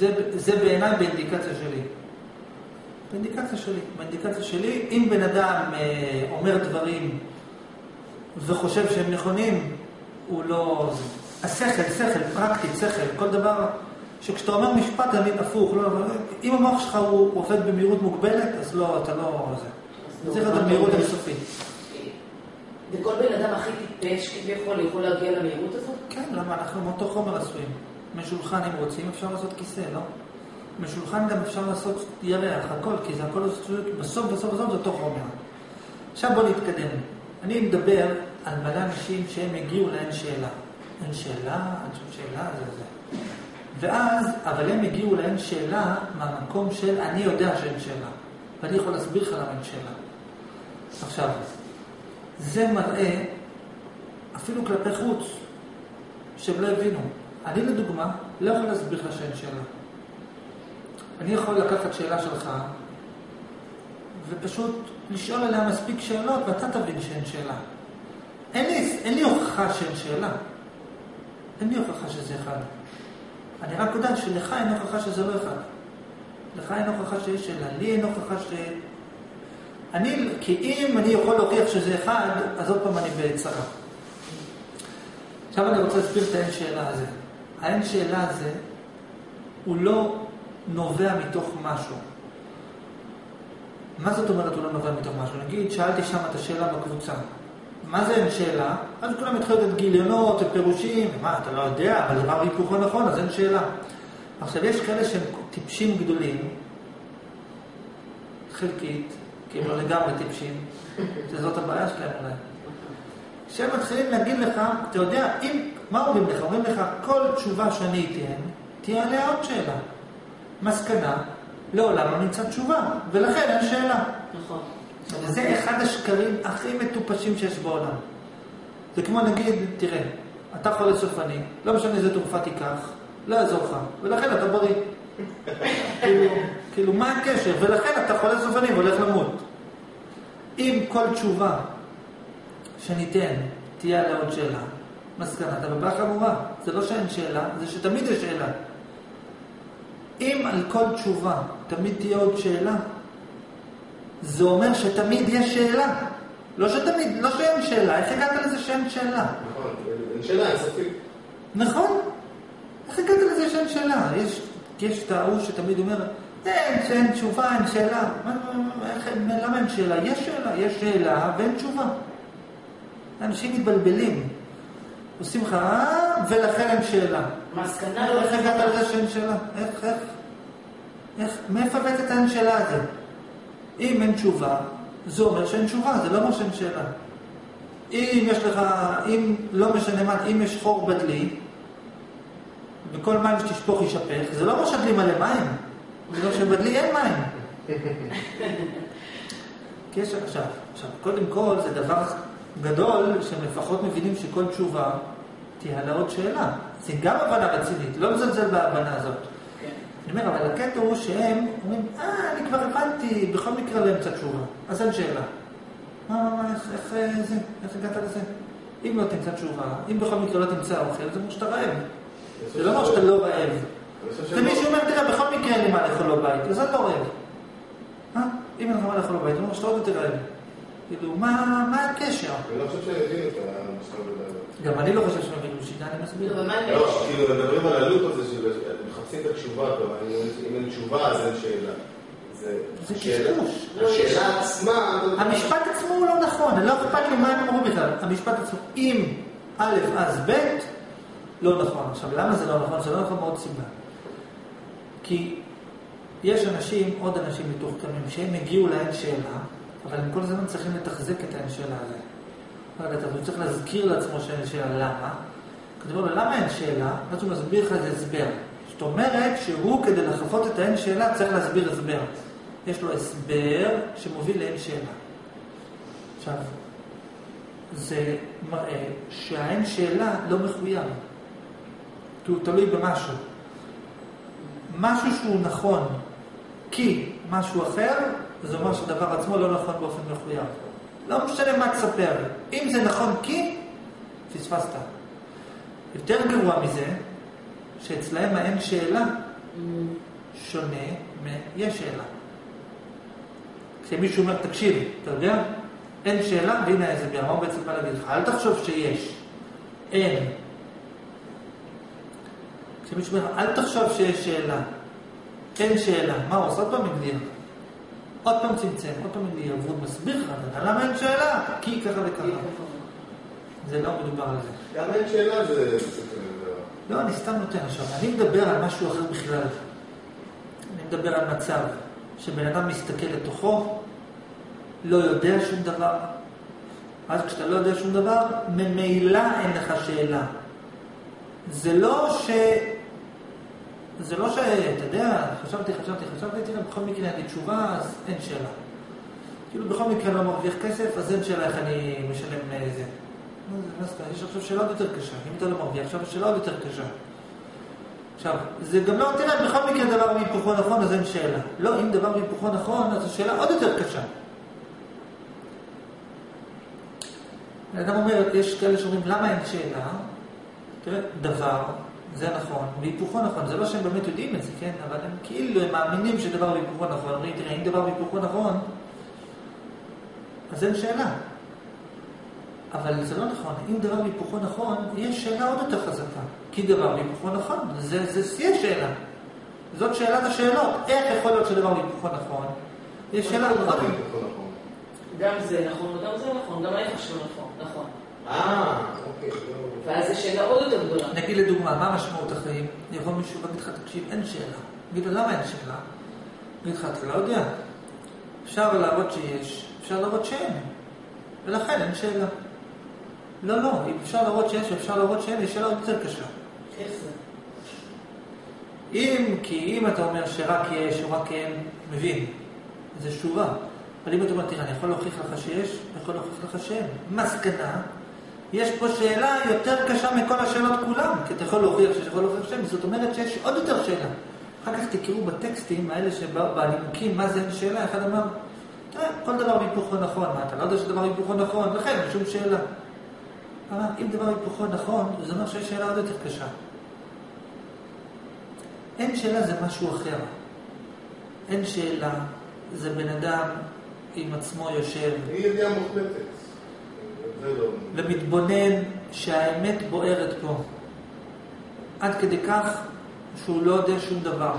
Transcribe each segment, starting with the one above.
זה, זה בעיניי באינדיקציה שלי. באינדיקציה שלי. באינדיקציה שלי, אם בן אדם אה, אומר דברים וחושב שהם נכונים, הוא לא... השכל, שכל, פרקטי, שכל, כל דבר שכשאתה אומר משפט תמיד הפוך, לא, אבל אם המוח שלך הוא עובד במהירות מוגבלת, אז לא, אתה לא... זה. זה צריך להיות במהירות אינסופית. וכל בן אדם הכי טיפש כביכול יכול להגיע למהירות הזאת? כן, למה אנחנו מאותו חומר עשויים. משולחן אם רוצים אפשר לעשות כיסא, לא? משולחן גם אפשר לעשות ירח, הכל, כי זה הכל בסוף בסוף בסוף זה אותו חומר. עכשיו בואו נתקדם. אני מדבר על מלא אנשים שהם הגיעו לאין שאלה. אין שאלה, אין שום שאלה, זה זה. ואז, אבל הם הגיעו לאין שאלה מהמקום של אני יודע שאין שאלה. ואני יכול להסביר לך למה אין שאלה. עכשיו, זה מראה, אפילו כלפי חוץ, שהם לא הבינו. אני לדוגמה, לא יכול להסביר לך שאין שאלה. אני יכול לקחת שאלה שלך, ופשוט לשאול עליה מספיק שאלות, ואתה תבין שאין שאלה. אין לי, אין לי הוכחה שאין שאלה. אין לי הוכחה שזה אחד. אני רק יודע שלך אין הוכחה שזה לא אחד. לך אין הוכחה שיש שאלה, לי אין הוכחה ש... אני, כי אם אני יכול להוכיח שזה אחד, אז עוד פעם אני בצרה. עכשיו אני רוצה להסביר את האין שאלה הזה. האין שאלה הזה, הוא לא נובע מתוך משהו. מה זאת אומרת הוא לא נובע מתוך משהו? נגיד, שאלתי שם את השאלה בקבוצה. מה זה אין שאלה? אז כולם התחילו לתת גיליונות ופירושים. מה, אתה לא יודע, אבל דבר היפוכו נכון, אז אין שאלה. עכשיו, יש כאלה שהם טיפשים גדולים, חלקית, לא לגמרי טיפשים, שזאת הבעיה שלהם אולי. שהם מתחילים להגיד לך, אתה יודע, אם, מה אומרים לך? אומרים לך, כל תשובה שאני אתן, תהיה עליה עוד שאלה. מסקנה, לעולם לא נמצא תשובה, ולכן אין שאלה. נכון. וזה אחד השקרים הכי מטופשים שיש בעולם. זה כמו נגיד, תראה, אתה חולה סופני, לא משנה איזה תרופה תיקח, לא יעזור לך, ולכן אתה בריא. כאילו, כאילו, מה הקשר? ולכן אתה חולה סופני והולך למות. אם כל תשובה שניתן תהיה עליה עוד שאלה, מסקנה, אתה בבעיה חמורה. זה לא שאין שאלה, זה שתמיד יש שאלה. אם על כל תשובה תמיד תהיה עוד שאלה, זה אומר שתמיד יש שאלה. לא שתמיד, לא שאין שאלה. איך הגעת לזה שאין שאלה? נכון, אין שאלה, אין ספק. נכון. איך הגעת לזה שאין שאלה? יש, יש את ההוא שתמיד אומר, אין, שאין תשובה, אין שאלה. מה, איך, למה אין שאלה? יש שאלה, יש שאלה ואין תשובה. אנשים מתבלבלים. עושים לך, אה, ולכן אין שאלה. מסקנה לא... איך הגעת לזה שאין שאלה? איך, איך? איך? מאיפה הבאת את האין שאלה הזה? אם אין תשובה, זה אומר שאין תשובה, זה לא אומר שאין שאלה. אם יש לך, אם לא משנה מה, אם יש חור בדלי, וכל מים שתשפוך יישפך, זה לא אומר שהדלי מלא מים, זה אומר שבדלי אין מים. כי יש עכשיו, עכשיו, קודם כל זה דבר גדול, שהם לפחות מבינים שכל תשובה תהיה עוד שאלה. זה גם הבנה רצינית, לא מזלזל בהבנה הזאת. אני אומר, אבל הקטע הוא שהם אומרים, אה, אני כבר הבנתי, בכל מקרה לא אמצא תשובה, אז אין שאלה. מה, מה, מה, איך, איך אה, זה, איך הגעת לזה? אם לא תמצא תשובה, אם בכל מקרה לא תמצא אוכל, זה אומר שאתה רעב. זה לא אומר שאתה לא רעב. זה מישהו אומר, תראה, בכל מקרה אין לי מה לאכול בבית, אז לא רעב. אה? אם אין לך מה לאכול בבית, זה אומר שאתה עוד יותר רעב. כאילו, מה, מה הקשר? אני לא חושב שהבינו את המשחק הזה. גם אני לא חושב שהם הבינו שיטה, אני מסביר. אבל מה עם לא, כאילו מדברים על הלופ הזה, שמחפשים את התשובה, אם אין תשובה אז אין שאלה. זה קשקוש. השאלה עצמה... המשפט עצמו הוא לא נכון, לא אכפת לי מה הם אמרו בכלל. המשפט עצמו, אם א' אז ב', לא נכון. עכשיו, למה זה לא נכון? זה לא נכון מעוד סיבה. כי יש אנשים, עוד אנשים מתוחכמים, שהם הגיעו לאין שאלה, אבל כל הזמן צריכים לתחזק את האין שאלה הזה. אבל הוא צריך להזכיר לעצמו שאין שאלה. למה? כתוב לו, למה אין שאלה? אז הוא מסביר לך איזה הסבר. זאת אומרת שהוא, כדי לחפות את האין שאלה, צריך להסביר הסבר. יש לו הסבר שמוביל לאין שאלה. עכשיו, זה מראה שהאין שאלה לא מחויב. כי הוא תלוי במשהו. משהו שהוא נכון כי משהו אחר, זה אומר שהדבר עצמו לא נכון באופן מחויב. לא משנה מה תספר. אם זה נכון כי, פספסת. יותר גרוע מזה, שאצלהם האין שאלה שונה מ"יש שאלה". כשמישהו אומר, תקשיב, אתה יודע, אין שאלה, והנה ההסבר, מה הוא בעצם בא להגיד לך? אל תחשוב שיש, אין. כשמישהו אומר, אל תחשוב שיש שאלה, אין שאלה, מה הוא עושה? פעם הגדיר. עוד פעם צמצם, עוד פעם הגדיר, והוא מסביר לך, אתה יודע למה אין שאלה? כי ככה וככה. זה לא מדובר על זה. גם אין שאלה זה... זה- לא, אני סתם נותן עכשיו. אני מדבר על משהו אחר בכלל. אני מדבר על מצב שבן אדם מסתכל לתוכו, לא יודע שום דבר. אז כשאתה לא יודע שום דבר, ממילא אין לך שאלה. זה לא ש... זה לא שאתה יודע, חשבתי, חשבתי, חשבתי, תראה, בכל מקרה לי תשובה, אז אין שאלה. כאילו בכל מקרה לא מרוויח כסף, אז אין שאלה איך אני משלם אה, זה. מה זה, מה זה, יש עכשיו שאלה עוד יותר קשה. אם אתה לא מרוויח, עכשיו יש שאלה עוד יותר קשה. עכשיו, זה גם לא, תראה, בכל מקרה דבר והיפוכו נכון, אז אין שאלה. לא, אם דבר והיפוכו נכון, אז השאלה עוד יותר קשה. אדם אומר, יש כאלה שאומרים, למה אין שאלה? תראה, דבר, זה נכון, והיפוכו נכון. זה לא שהם באמת יודעים את זה, כן? אבל הם כאילו, הם מאמינים שדבר והיפוכו נכון. אומרים, תראה, אם דבר והיפוכו נכון, אז אין שאלה. אבל זה לא נכון. אם דבר והיפוכו נכון, יש שאלה עוד יותר חזקה. כי דבר והיפוכו נכון, זה, זה שיא השאלה. זאת שאלת השאלות. איך יכול להיות שדבר והיפוכו נכון? יש שאלה עוד יותר. נכון. גם זה נכון וגם זה נכון, גם ההפך שלו נכון, נכון. אה, אוקיי. לא. ואז זו שאלה עוד יותר גדולה. נגיד לדוגמה, מה משמעות החיים? יבוא מישהו ויגיד לך, תקשיב, אין שאלה. יגיד לו, למה אין שאלה? יגיד לך, אתה לא יודע. אפשר להראות שיש, אפשר להראות שאין. ולכן אין שאלה. לא, לא, אם אפשר להראות שיש ואפשר להראות שאין, יש שאלה עוד יותר קשה. איך זה? אם, כי אם אתה אומר שרק יש או רק אין, מבין, זה תשובה. אבל אם אתה אומר, תראה, אני יכול להוכיח לך שיש, אני יכול להוכיח לך שאין. מסקנה, יש פה שאלה יותר קשה מכל השאלות כולם, כי אתה יכול להוכיח שיש, יכול להוכיח שאין, זאת אומרת שיש עוד יותר שאלה. אחר כך תקראו בטקסטים האלה שבנימוקים, מה זה אין שאלה, אחד אמר, תראה, כל דבר בהיפוכו נכון, מה, אתה לא יודע שדבר בהיפוכו נכון, לכן אין שום שאלה. אבל אם דבר בהיפוכו נכון, זה אומר שיש שאלה עוד יותר קשה. אין שאלה זה משהו אחר. אין שאלה, זה בן אדם עם עצמו יושב היא ידיעה מוחלטת. ומתבונן שהאמת בוערת פה. עד כדי כך שהוא לא יודע שום דבר.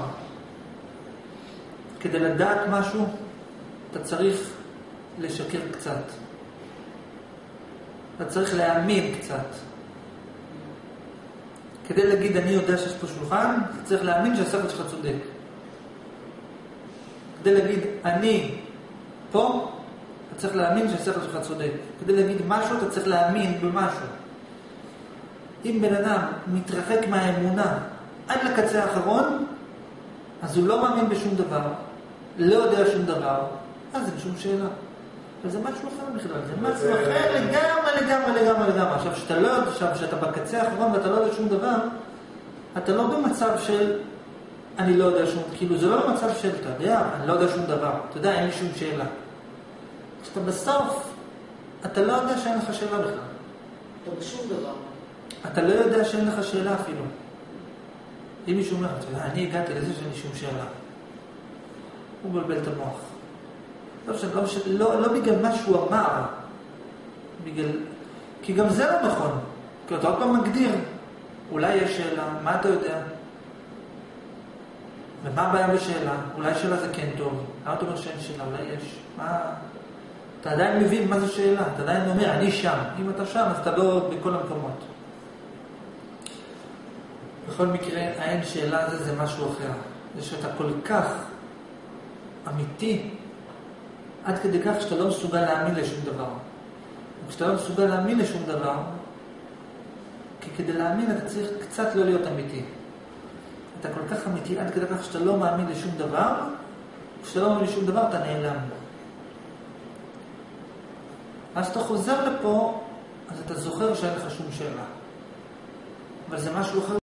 כדי לדעת משהו, אתה צריך לשקר קצת. אתה צריך להאמין קצת. כדי להגיד אני יודע שיש פה שולחן, אתה צריך להאמין שהשכל שלך צודק. כדי להגיד אני פה, צריך להאמין שהשכל שלך צודק. כדי להגיד משהו, אתה צריך להאמין במשהו. אם בן אדם מתרחק מהאמונה עד לקצה האחרון, אז הוא לא מאמין בשום דבר, לא יודע שום דבר, אז אין שום שאלה. אבל זה משהו אחר בכלל, זה משהו אחר לגמרי, לגמרי, לגמרי, לגמרי. עכשיו, כשאתה לא יודע, עכשיו, כשאתה בקצה האחרון ואתה לא יודע שום דבר, אתה לא במצב של אני לא יודע שום, כאילו זה לא במצב של, אתה יודע, אני לא יודע שום דבר, אתה יודע, אין לי שום שאלה. כשאתה בסוף, אתה לא יודע שאין לך שאלה בכלל. אתה בשום דבר. אתה לא יודע שאין לך שאלה אפילו. אם מישהו אומר, אתה יודע, אני הגעתי לזה שאין לי שום שאלה. הוא מבלבל את המוח. לא, לא, לא, לא בגלל מה שהוא אמר, בגלל... כי גם זה לא נכון. כי אתה עוד פעם מגדיר, אולי יש שאלה, מה אתה יודע? ומה הבעיה בשאלה? אולי שאלה זה כן טוב. למה אתה אומר שאין שאלה? אולי יש. מה... אתה עדיין מבין מה זה שאלה, אתה עדיין אומר, אני שם. אם אתה שם, אז אתה לא בכל המקומות. בכל מקרה, האין שאלה הזה זה משהו אחר. זה שאתה כל כך אמיתי, עד כדי כך שאתה לא מסוגל להאמין לשום דבר. וכשאתה לא מסוגל להאמין לשום דבר, כי כדי להאמין אתה צריך קצת לא להיות אמיתי. אתה כל כך אמיתי עד כדי כך שאתה לא מאמין לשום דבר, כשאתה לא מאמין לשום דבר אתה נעלם. אז אתה חוזר לפה, אז אתה זוכר שאין לך שום שאלה. אבל זה משהו אחר